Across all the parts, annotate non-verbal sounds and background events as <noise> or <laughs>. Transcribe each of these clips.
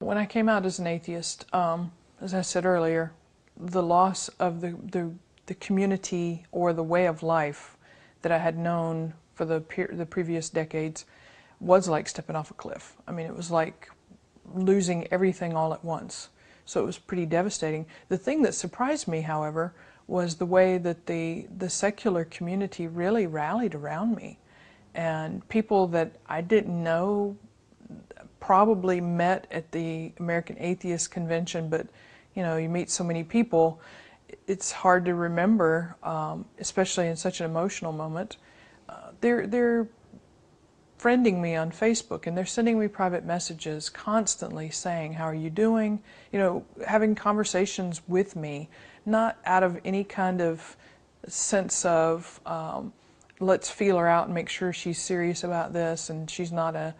When I came out as an atheist, um, as I said earlier, the loss of the, the, the, community or the way of life that I had known for the, the previous decades was like stepping off a cliff. I mean, it was like losing everything all at once. So it was pretty devastating. The thing that surprised me, however, was the way that the, the secular community really rallied around me. And people that I didn't know probably met at the American Atheist Convention, but you know, you meet so many people, it's hard to remember, um, especially in such an emotional moment. Uh, they're, they're friending me on Facebook and they're sending me private messages constantly saying, how are you doing? You know, having conversations with me, not out of any kind of sense of, um, let's feel her out and make sure she's serious about this and she's not a,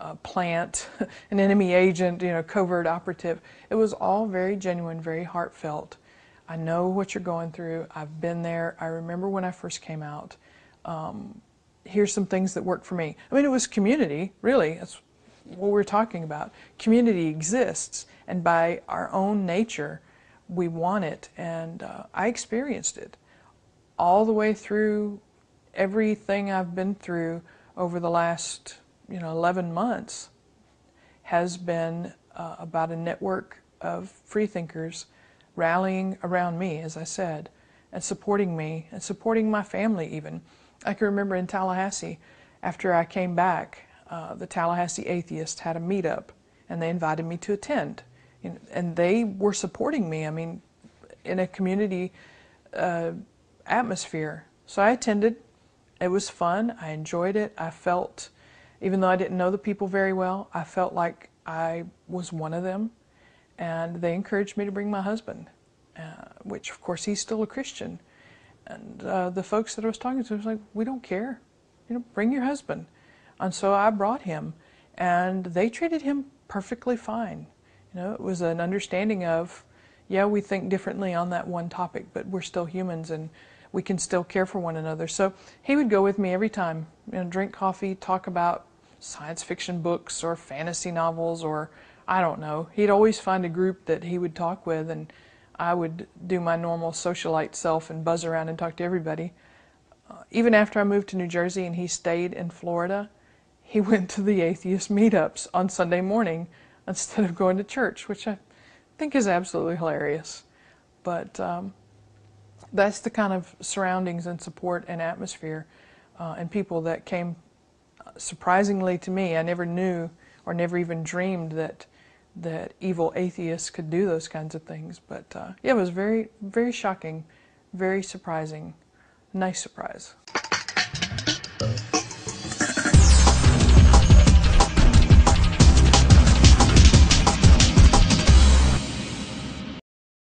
a plant, <laughs> an enemy agent, you know, covert operative. It was all very genuine, very heartfelt. I know what you're going through. I've been there. I remember when I first came out. Um, here's some things that worked for me. I mean, it was community, really. That's what we're talking about. Community exists, and by our own nature, we want it. And uh, I experienced it all the way through everything I've been through over the last you know 11 months has been uh, about a network of freethinkers rallying around me, as I said, and supporting me and supporting my family even. I can remember in Tallahassee, after I came back, uh, the Tallahassee Atheists had a meetup and they invited me to attend. And they were supporting me, I mean, in a community uh, atmosphere. So I attended. It was fun. I enjoyed it. I felt even though I didn't know the people very well, I felt like I was one of them. And they encouraged me to bring my husband, uh, which of course he's still a Christian. And uh, the folks that I was talking to was like, we don't care. You know, bring your husband. And so I brought him and they treated him perfectly fine. You know, it was an understanding of, yeah, we think differently on that one topic, but we're still humans and we can still care for one another. So he would go with me every time, you know, drink coffee, talk about science fiction books or fantasy novels or I don't know. He'd always find a group that he would talk with and I would do my normal socialite self and buzz around and talk to everybody. Uh, even after I moved to New Jersey and he stayed in Florida, he <laughs> went to the atheist meetups on Sunday morning instead of going to church, which I think is absolutely hilarious. But um, that's the kind of surroundings and support and atmosphere uh, and people that came surprisingly to me, I never knew or never even dreamed that that evil atheists could do those kinds of things. But uh, yeah, it was very, very shocking, very surprising, nice surprise.